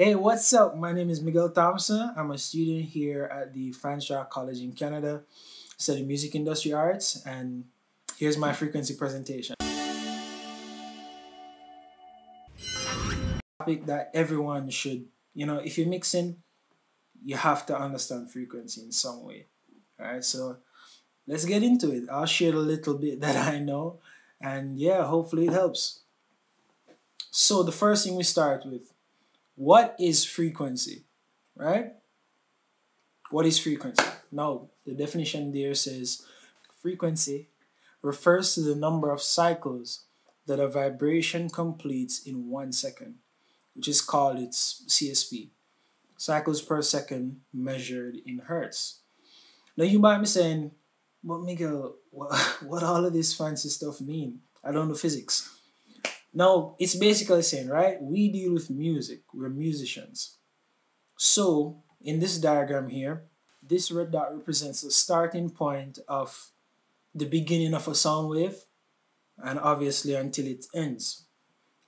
Hey, what's up? My name is Miguel Thompson. I'm a student here at the Fanshawe College in Canada, studying music industry arts, and here's my frequency presentation. Topic that everyone should, you know, if you're mixing, you have to understand frequency in some way. Alright, so let's get into it. I'll share a little bit that I know, and yeah, hopefully it helps. So the first thing we start with what is frequency, right? What is frequency? Now, the definition there says frequency refers to the number of cycles that a vibration completes in one second, which is called its CSP, cycles per second measured in hertz. Now, you might be saying, but Miguel, what, what all of this fancy stuff mean? I don't know physics. Now, it's basically saying, right, we deal with music, we're musicians. So, in this diagram here, this red dot represents the starting point of the beginning of a sound wave, and obviously until it ends.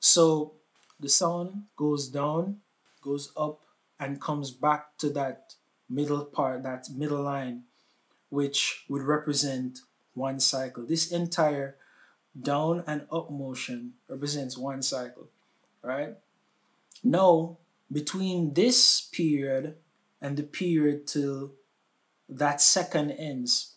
So, the sound goes down, goes up, and comes back to that middle part, that middle line, which would represent one cycle. This entire down and up motion represents one cycle, right? Now, between this period and the period till that second ends,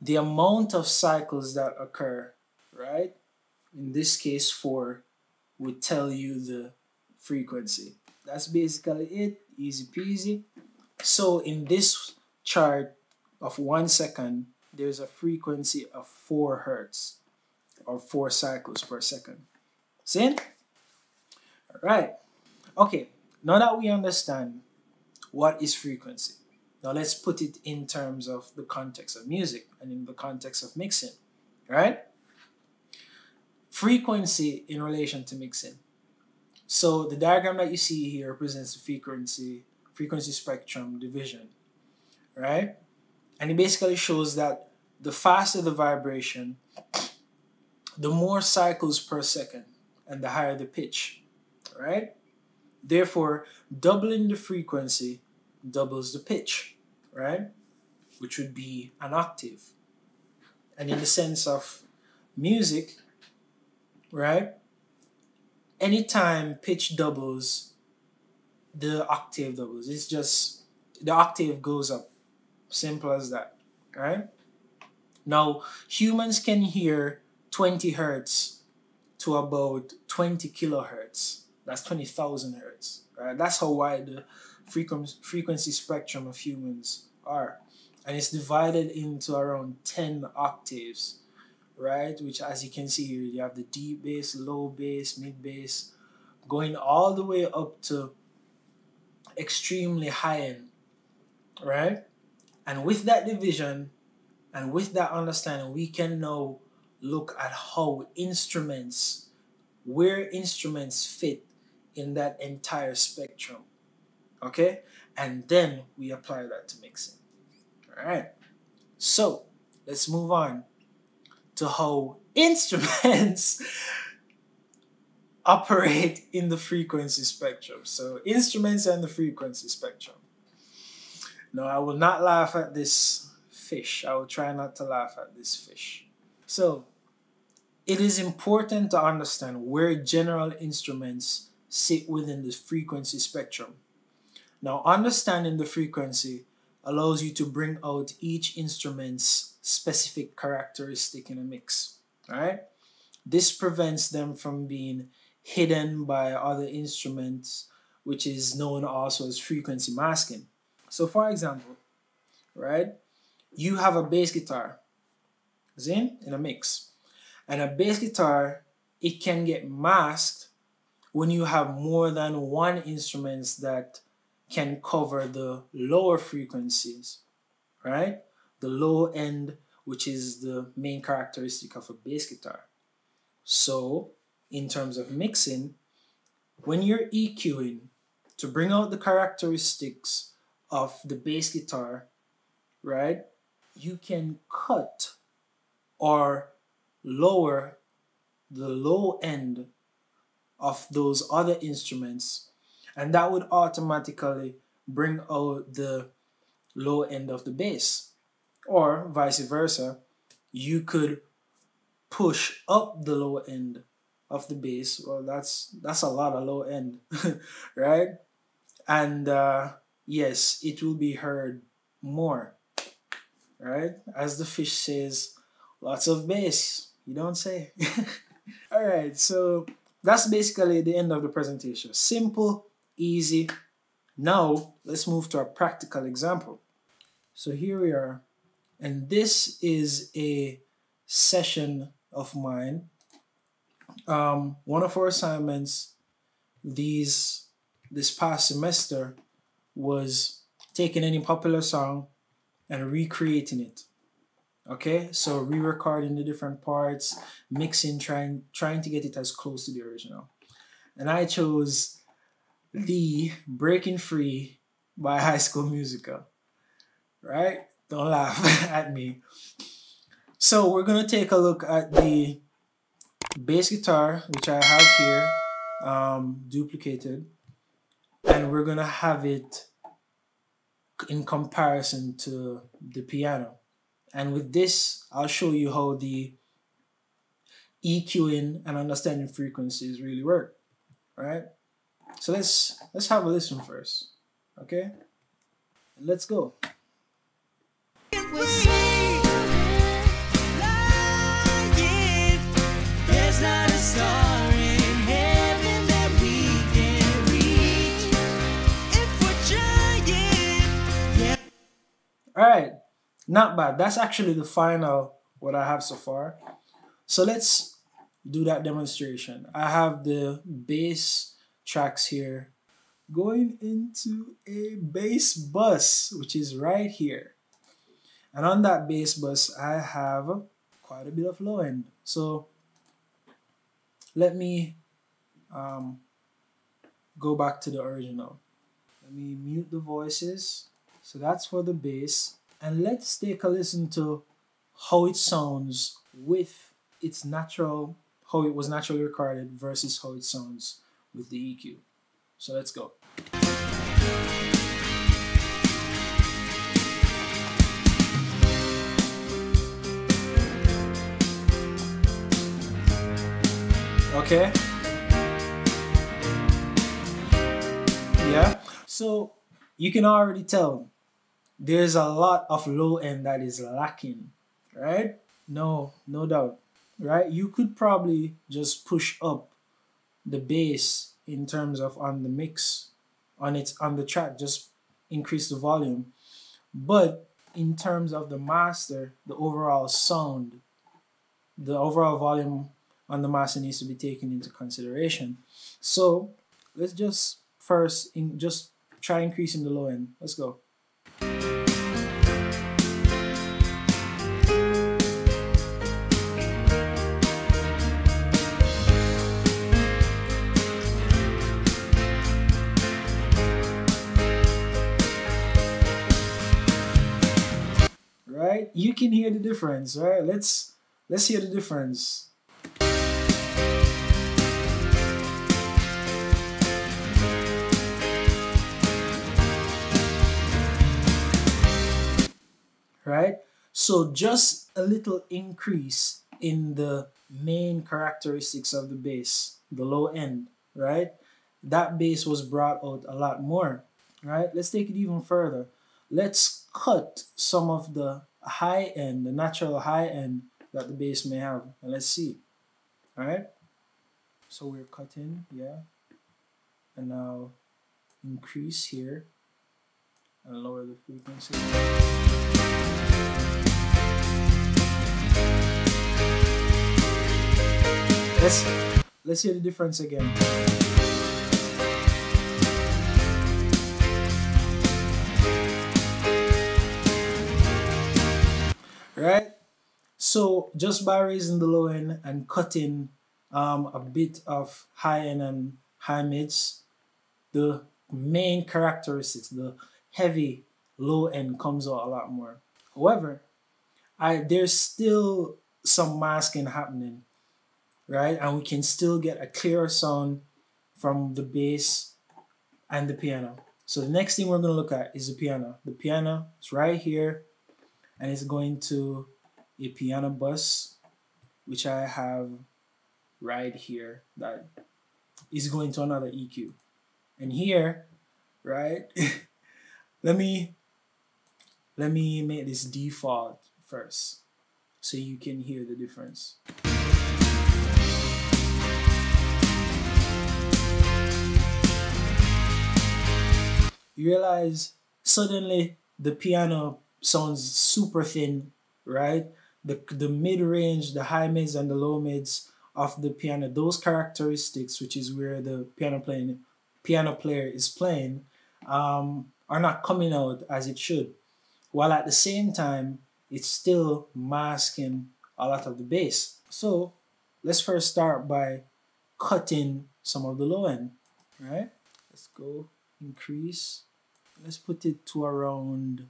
the amount of cycles that occur, right? In this case, four would tell you the frequency. That's basically it, easy peasy. So in this chart of one second, there's a frequency of four hertz or four cycles per second. See? All right. Okay, now that we understand what is frequency, now let's put it in terms of the context of music and in the context of mixing, right? Frequency in relation to mixing. So the diagram that you see here represents the frequency frequency spectrum division, right? And it basically shows that the faster the vibration, the more cycles per second and the higher the pitch, right? Therefore, doubling the frequency doubles the pitch, right? Which would be an octave. And in the sense of music, right? Anytime pitch doubles, the octave doubles. It's just the octave goes up. Simple as that, right? Now, humans can hear 20 hertz to about 20 kilohertz. That's 20,000 hertz. Right? That's how wide the frequency spectrum of humans are. And it's divided into around 10 octaves, right? Which, as you can see here, you have the deep bass, low bass, mid bass, going all the way up to extremely high end, right? And with that division and with that understanding, we can know look at how instruments, where instruments fit in that entire spectrum. Okay? And then we apply that to mixing. All right. So let's move on to how instruments operate in the frequency spectrum. So instruments and the frequency spectrum. No, I will not laugh at this fish. I will try not to laugh at this fish. So, it is important to understand where general instruments sit within the frequency spectrum. Now, understanding the frequency allows you to bring out each instrument's specific characteristic in a mix. Right? This prevents them from being hidden by other instruments, which is known also as frequency masking. So, for example, right, you have a bass guitar in in a mix. And a bass guitar, it can get masked when you have more than one instruments that can cover the lower frequencies, right? The low end, which is the main characteristic of a bass guitar. So, in terms of mixing, when you're EQing to bring out the characteristics of the bass guitar, right? You can cut or lower the low end of those other instruments and that would automatically bring out the low end of the bass. Or vice versa, you could push up the low end of the bass. Well, that's that's a lot of low end, right? And uh, yes, it will be heard more, right? As the fish says, lots of bass. You don't say. All right, so that's basically the end of the presentation. Simple, easy. Now let's move to a practical example. So here we are, and this is a session of mine. Um, one of our assignments these this past semester was taking any popular song and recreating it. Okay, so re-recording the different parts, mixing, trying trying to get it as close to the original. And I chose the Breaking Free by High School Musical. Right? Don't laugh at me. So we're gonna take a look at the bass guitar, which I have here, um, duplicated, and we're gonna have it in comparison to the piano. And with this, I'll show you how the EQing and understanding frequencies really work. Right? So let's let's have a listen first. Okay? Let's go. All right, not bad. That's actually the final what I have so far. So let's do that demonstration. I have the bass tracks here going into a bass bus, which is right here. And on that bass bus, I have quite a bit of low end. So let me um, go back to the original. Let me mute the voices. So that's for the bass. And let's take a listen to how it sounds with its natural, how it was naturally recorded versus how it sounds with the EQ. So let's go. Okay. Yeah. So you can already tell there's a lot of low end that is lacking, right? No, no doubt, right? You could probably just push up the bass in terms of on the mix, on its on the track, just increase the volume. But in terms of the master, the overall sound, the overall volume on the master needs to be taken into consideration. So let's just first in just try increasing the low end. Let's go. Right? You can hear the difference, right? Let's let's hear the difference. right? So just a little increase in the main characteristics of the bass, the low end, right? That bass was brought out a lot more, right? Let's take it even further. Let's cut some of the high end, the natural high end that the bass may have, and let's see, all right? So we're cutting, yeah, and now increase here and lower the frequency. Let's let's hear the difference again. So just by raising the low end and cutting um, a bit of high end and high mids, the main characteristics, the heavy low end comes out a lot more. However, I there's still some masking happening, right? And we can still get a clearer sound from the bass and the piano. So the next thing we're going to look at is the piano. The piano is right here and it's going to a piano bus which I have right here that is going to another EQ. And here, right, let me let me make this default first so you can hear the difference. You realize suddenly the piano sounds super thin, right? The, the mid range, the high mids, and the low mids of the piano, those characteristics, which is where the piano playing piano player is playing, um, are not coming out as it should. While at the same time, it's still masking a lot of the bass. So let's first start by cutting some of the low end, right? Let's go increase. Let's put it to around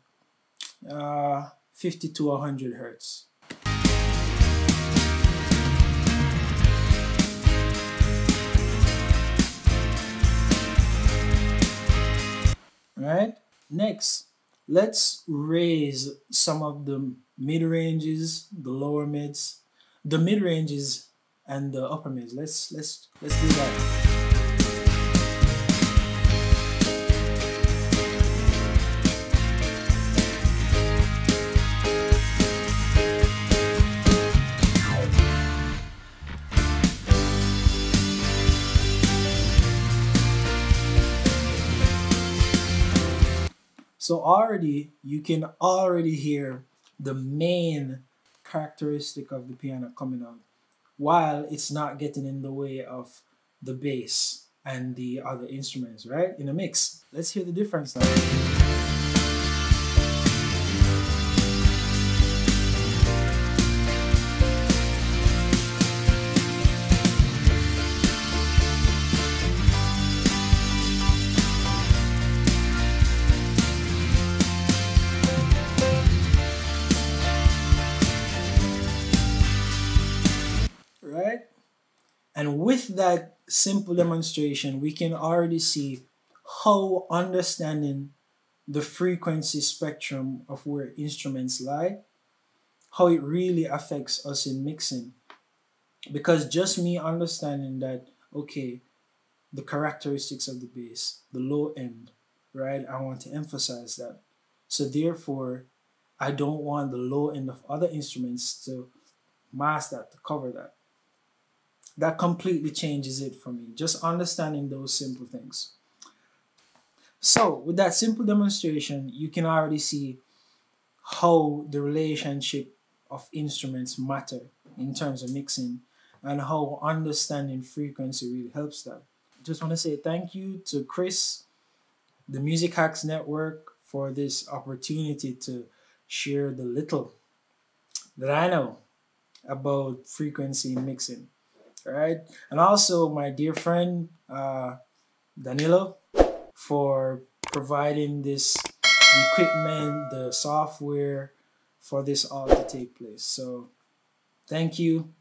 uh, 50 to 100 hertz. Right? Next, let's raise some of the mid ranges, the lower mids, the mid ranges, and the upper mids. Let's let's let's do that. So already you can already hear the main characteristic of the piano coming out while it's not getting in the way of the bass and the other instruments, right? In a mix. Let's hear the difference now. That simple demonstration, we can already see how understanding the frequency spectrum of where instruments lie, how it really affects us in mixing. Because just me understanding that, okay, the characteristics of the bass, the low end, right? I want to emphasize that. So therefore, I don't want the low end of other instruments to mask that, to cover that that completely changes it for me. Just understanding those simple things. So with that simple demonstration, you can already see how the relationship of instruments matter in terms of mixing and how understanding frequency really helps that. Just want to say thank you to Chris, the Music Hacks Network, for this opportunity to share the little that I know about frequency mixing right? And also my dear friend uh, Danilo for providing this equipment, the software for this all to take place. So thank you